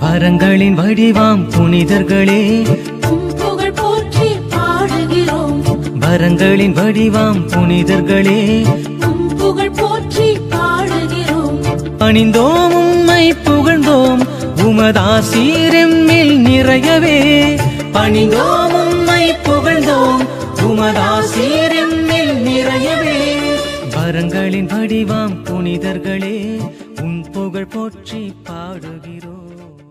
வரங்களின் வடிவாம் புனிதர்களே. புகழ் போற்றி பாடுகிறோம். வரங்களின் வடிவாம் புனிதர்களே. புகழ் போற்றி பாடுகிறோம். பணிந்தோம் உம்மை புகழ்ந்தோம். உமதாசீரெம்மில் நிறையவே. பணிந்தோம் உம்மை புகழ்ந்தோம். உமதாசீரெம்மில் நிறையவே. வரங்களின் வடிவாம் புனிதர்களே. உன் புகழ் போற்றி பாடுகிறோம்.